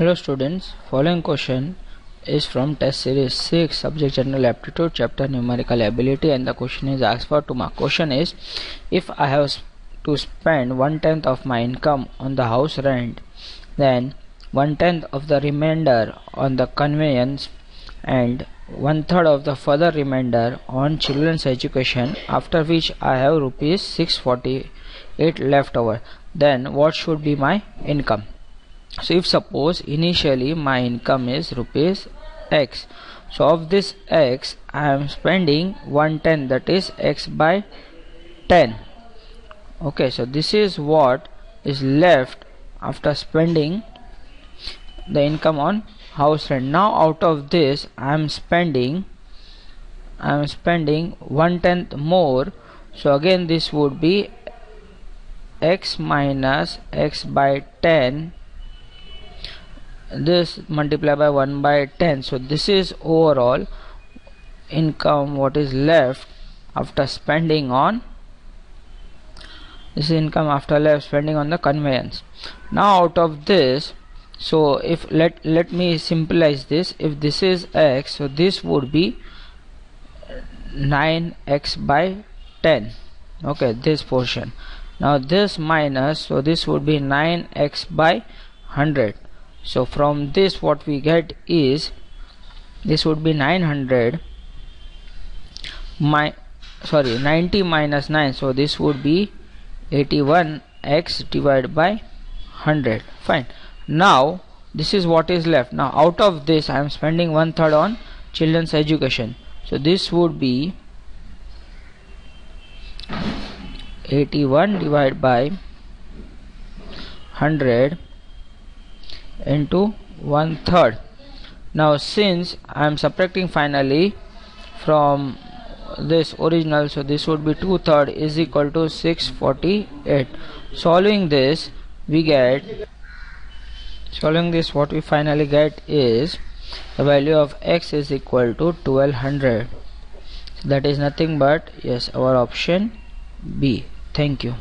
Hello students, following question is from test series 6 subject general aptitude chapter numerical ability and the question is asked for to mark. Question is if I have to spend one tenth of my income on the house rent then one tenth of the remainder on the conveyance and one third of the further remainder on children's education after which I have rupees 648 left over then what should be my income so if suppose initially my income is rupees x so of this x i am spending 110 that is x by 10 okay so this is what is left after spending the income on house rent. Now out of this i am spending i am spending one tenth more. So again this would be x minus x by 10 this multiply by 1 by 10 so this is overall income what is left after spending on this is income after left spending on the conveyance. Now out of this so if let let me simplify this. If this is x so this would be 9x by 10 okay this portion. Now this minus so this would be 9x by 100 so from this what we get is this would be 900 my sorry 90 minus 9 so this would be 81x divided by 100 fine. Now this is what is left. Now out of this I am spending one third on children's education. So this would be 81 divided by 100 into one third now since I am subtracting finally from this original so this would be 2 third is equal to 648 solving this we get solving this what we finally get is the value of x is equal to 1200 that is nothing but yes our option B. Thank you